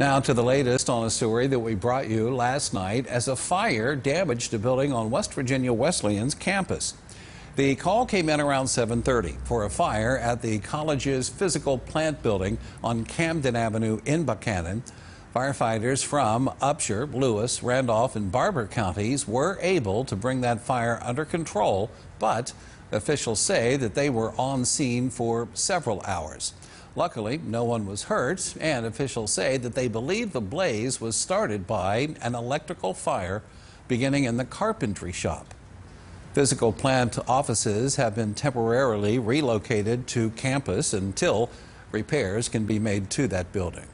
Now to the latest on a story that we brought you last night as a fire damaged a building on West Virginia Wesleyan's campus. The call came in around 7:30 for a fire at the college's physical plant building on Camden Avenue in Buckhannon. Firefighters from Upshur, Lewis, Randolph, and Barbour counties were able to bring that fire under control, but officials say that they were on scene for several hours. Luckily, no one was hurt, and officials say that they believe the blaze was started by an electrical fire beginning in the carpentry shop. Physical plant offices have been temporarily relocated to campus until repairs can be made to that building.